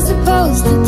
supposed to